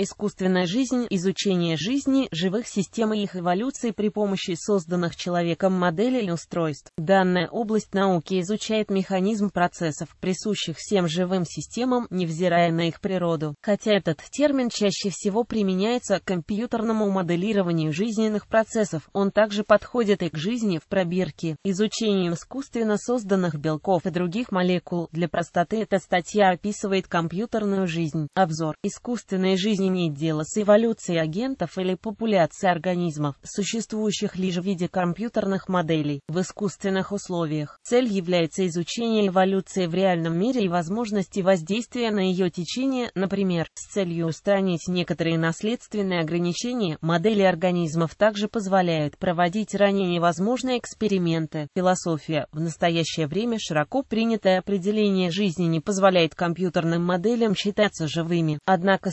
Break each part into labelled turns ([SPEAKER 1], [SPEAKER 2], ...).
[SPEAKER 1] Искусственная жизнь – изучение жизни, живых систем и их эволюции при помощи созданных человеком моделей и устройств. Данная область науки изучает механизм процессов, присущих всем живым системам, невзирая на их природу. Хотя этот термин чаще всего применяется к компьютерному моделированию жизненных процессов, он также подходит и к жизни в пробирке, изучению искусственно созданных белков и других молекул. Для простоты эта статья описывает компьютерную жизнь. Обзор. Искусственная жизнь имеет дело с эволюцией агентов или популяцией организмов, существующих лишь в виде компьютерных моделей, в искусственных условиях. Цель является изучение эволюции в реальном мире и возможности воздействия на ее течение, например, с целью устранить некоторые наследственные ограничения, модели организмов также позволяют проводить ранее невозможные эксперименты. Философия. В настоящее время широко принятое определение жизни не позволяет компьютерным моделям считаться живыми. Однако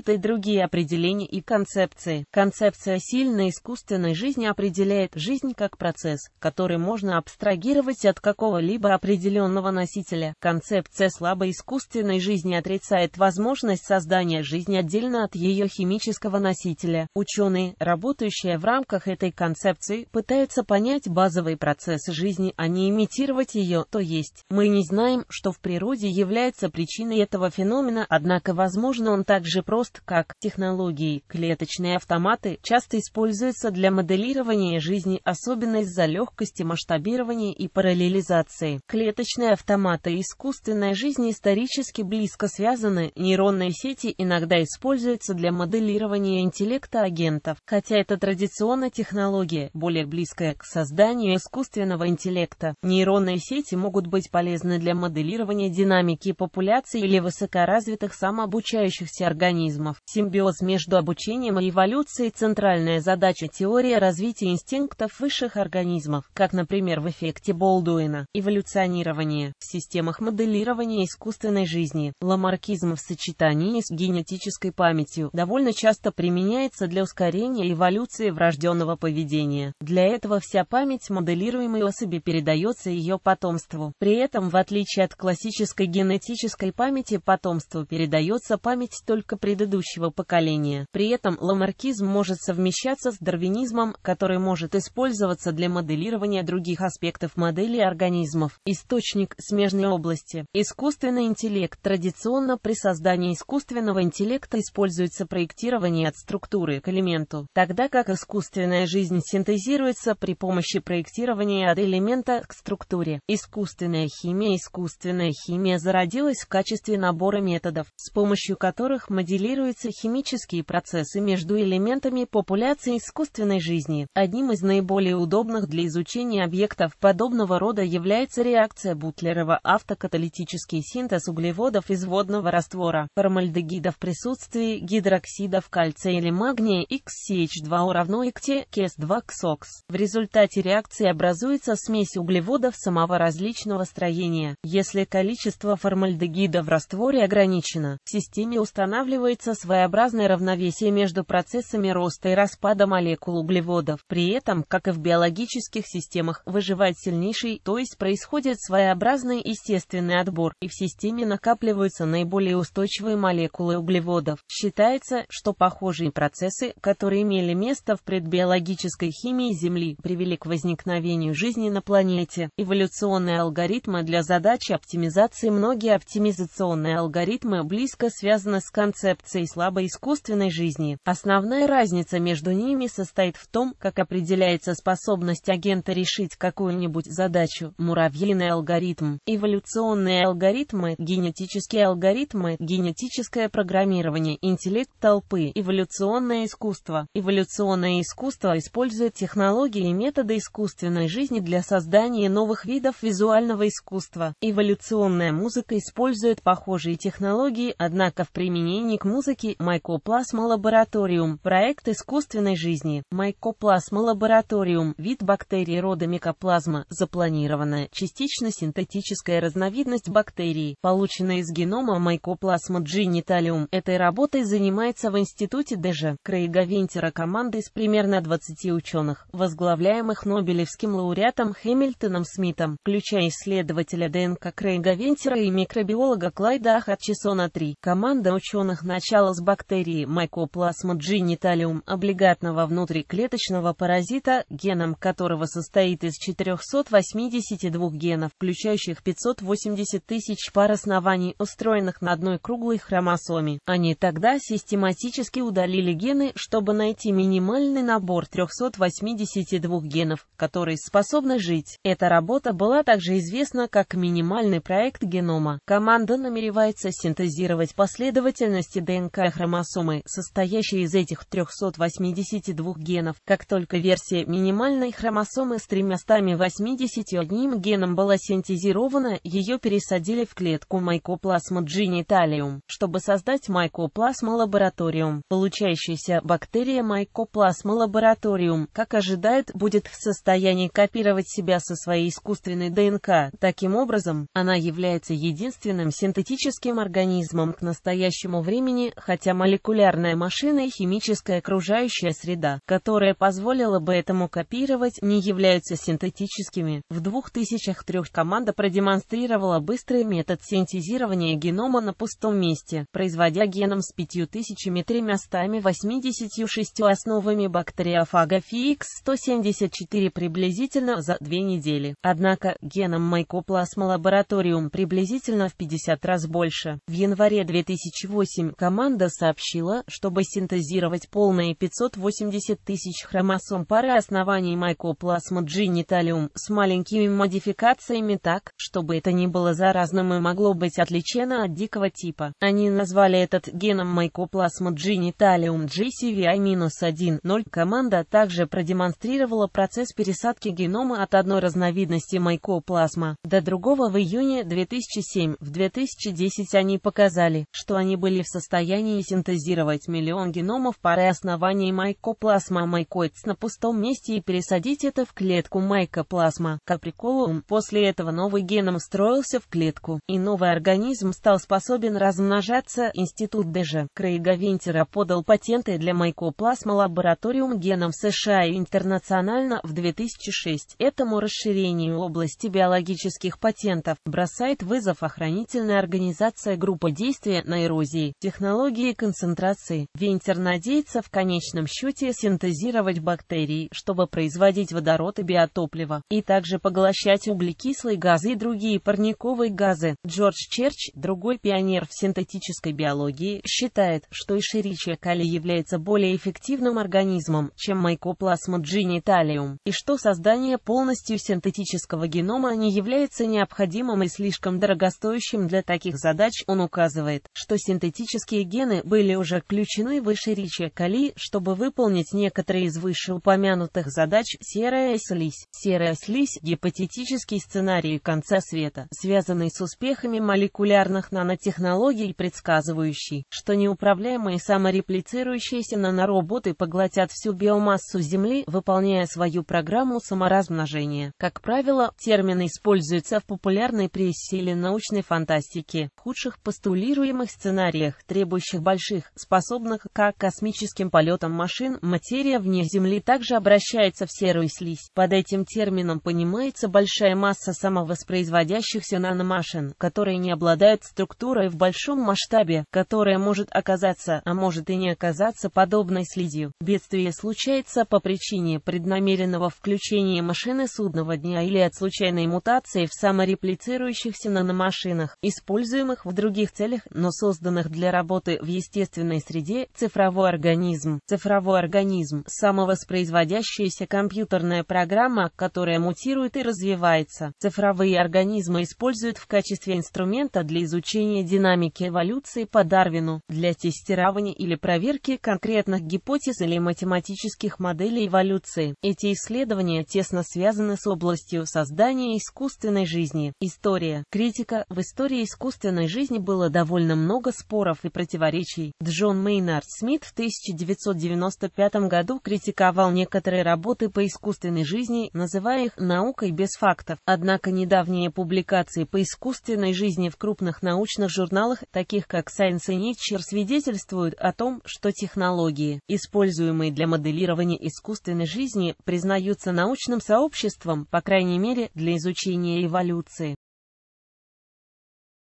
[SPEAKER 1] существуют и другие определения и концепции. Концепция сильной искусственной жизни определяет жизнь как процесс, который можно абстрагировать от какого-либо определенного носителя. Концепция слабой искусственной жизни отрицает возможность создания жизни отдельно от ее химического носителя. Ученые, работающие в рамках этой концепции, пытаются понять базовый процесс жизни, а не имитировать ее, то есть, мы не знаем, что в природе является причиной этого феномена, однако возможно он также прост, как технологии. Клеточные автоматы часто используются для моделирования жизни, особенно из-за легкости масштабирования и параллелизации. Клеточные автоматы и искусственная жизнь исторически близко связаны, нейронные сети иногда используются для моделирования интеллекта агентов, хотя это традиционная технология, более близкая к созданию искусственного интеллекта. Нейронные сети могут быть полезны для моделирования динамики популяции или высокоразвитых самообучающихся организмов. Симбиоз между обучением и эволюцией – центральная задача теории развития инстинктов высших организмов, как, например, в эффекте Болдуина. Эволюционирование в системах моделирования искусственной жизни. Ламаркизм в сочетании с генетической памятью довольно часто применяется для ускорения эволюции врожденного поведения. Для этого вся память моделируемой особи передается ее потомству. При этом, в отличие от классической генетической памяти, потомству передается память только предыдущего поколения. При этом ламаркизм может совмещаться с дарвинизмом, который может использоваться для моделирования других аспектов моделей организмов. Источник смежной области. Искусственный интеллект. Традиционно при создании искусственного интеллекта используется проектирование от структуры к элементу, тогда как искусственная жизнь синтезируется при помощи проектирования от элемента к структуре. Искусственная химия Искусственная химия зародилась в качестве набора методов, с помощью которых моделируются химические процессы между элементами популяции искусственной жизни. Одним из наиболее удобных для изучения объектов подобного рода является реакция Бутлерова автокаталитический синтез углеводов из водного раствора, формальдегида в присутствии гидроксидов кальция или магния XCH2O равно икте, КС2-КСОКС. В результате реакции образуется смесь углеводов самого различного строения. Если количество формальдегида в растворе ограничено, в системе устанавливается своеобразное равновесие между процессами роста и распада молекул углеводов. При этом, как и в биологических системах, выживает сильнейший, то есть происходит своеобразный естественный отбор, и в системе накапливаются наиболее устойчивые молекулы углеводов. Считается, что похожие процессы, которые имели место в предбиологической химии Земли, привели к возникновению жизни на планете. Эволюционные алгоритмы для задачи оптимизации Многие оптимизационные алгоритмы близко связаны с концепцией слабой искусственной жизни. Основная разница между ними состоит в том, как определяется способность агента решить какую-нибудь задачу. Муравьиный алгоритм, эволюционные алгоритмы, генетические алгоритмы, генетическое программирование, интеллект толпы, эволюционное искусство. Эволюционное искусство использует технологии и методы искусственной жизни для создания новых видов визуального искусства. Эволюционная музыка использует похожие технологии, однако в применении к музыке Mycoplasma Laboratorium – проект искусственной жизни. Mycoplasma Laboratorium – вид бактерий рода микоплазма, запланированная, частично синтетическая разновидность бактерий, полученная из генома Mycoplasma genitalium. Этой работой занимается в Институте Дежа Крейга Вентера команда из примерно 20 ученых, возглавляемых Нобелевским лауреатом Хэмилтоном Смитом, включая исследователя ДНК Крейга Вентера и микробиолога Клайда Хатчисона-3. Команда ученых начала сначала с бактерии Mycoplasma genitalium облигатного внутриклеточного паразита, геном которого состоит из 482 генов, включающих 580 тысяч пар оснований, устроенных на одной круглой хромосоме. Они тогда систематически удалили гены, чтобы найти минимальный набор 382 генов, которые способны жить. Эта работа была также известна как минимальный проект генома. Команда намеревается синтезировать последовательности ДНК хромосомы, состоящие из этих 382 генов. Как только версия минимальной хромосомы с 381 геном была синтезирована, ее пересадили в клетку Mycoplasma genitalium, чтобы создать Mycoplasma laboratorium. Получающаяся бактерия Mycoplasma laboratorium, как ожидают, будет в состоянии копировать себя со своей искусственной ДНК. Таким образом, она является единственным синтетическим организмом к настоящему времени, хотя молекулярная машина и химическая окружающая среда, которая позволила бы этому копировать, не являются синтетическими. В 2003 команда продемонстрировала быстрый метод синтезирования генома на пустом месте, производя геном с 5386 основами бактериофага FX174 приблизительно за две недели. Однако, геном Mycoplasma laboratorium приблизительно в 50 раз больше. В январе 2008 команда сообщила, чтобы синтезировать полные 580 тысяч хромосом пары оснований Mycoplasma genitalium с маленькими модификациями так, чтобы это не было заразным и могло быть отличено от дикого типа. Они назвали этот геном Mycoplasma genitalium GCVI-1.0. Команда также продемонстрировала процесс пересадки генома от одной разновидности Mycoplasma до другого в июне 2007. В 2010 они показали, что они были в состоянии синтезировать миллион геномов пары оснований Mycoplasma mycoids на пустом месте и пересадить это в клетку Mycoplasma capriculum. После этого новый геном встроился в клетку, и новый организм стал способен размножаться. Институт Дежа Крейга Винтера подал патенты для Mycoplasma лабораториум геном США и интернационально в 2006. Этому расширению области биологических патентов бросает вызов охранительная организация группа действия на эрозии, технологии концентрации. Винтер надеется в конечном счете синтезировать бактерии, чтобы производить водород и биотопливо, и также поглощать углекислые газы и другие парниковые газы. Джордж Черч, другой пионер в синтетической биологии, считает, что Escherichia coli является более эффективным организмом, чем Mycoplasma genitalium, и что создание полностью синтетического генома не является необходимым и слишком дорогостоящим для таких задач. Он указывает, что синтетические гены были уже включены в Escherichia coli, чтобы выполнить некоторые из вышеупомянутых задач. Серая слизь. Серая слизь – гипотетический сценарий конца света, связанный с успехами молекулярных нанотехнологий, предсказывающий, что неуправляемые самореплицирующиеся нанороботы поглотят всю биомассу Земли, выполняя свою программу саморазмножения. Как правило, термин используется в популярной прессе или научной фантастике, худших постулируемых сценариях, требующих больших, способных к космическим полетам машин, материя вне Земли также обращается в серую слизь. Под этим термином понимается большая масса самовоспроизводящихся наномашин, которые не обладают структурой в большом масштабе, которая может оказаться, а может и не оказаться подобной слизью. Бедствие случается по причине преднамеренного включения машины судного дня или от случайной мутации в самореплицирующихся наномашинах, используемых в других целях, но созданных для работы в естественной среде, цифровой организм. Цифровой организм – самовоспроизводящаяся компьютерная программа, которая мутирует и развивается. Цифровые организмы используют в качестве инструмента для изучения динамики эволюции по Дарвину, для тестирования или проверки конкретных гипотез или математических моделей эволюции. Эти исследования тесно связаны с областью создания искусственной жизни. История. Критика. В истории искусственной жизни было довольно много споров и противоречий. Джон Мейнард Смит в 1995 году критиковал некоторые работы по искусственной жизни, называя их «наукой без фактов». Однако недавние публикации по искусственной жизни в крупных научных журналах, таких как Science и Nature, свидетельствуют о том, что технологии, используемые для моделирования искусственной жизни, признаются научным сообществом, по крайней мере, для изучения эволюции.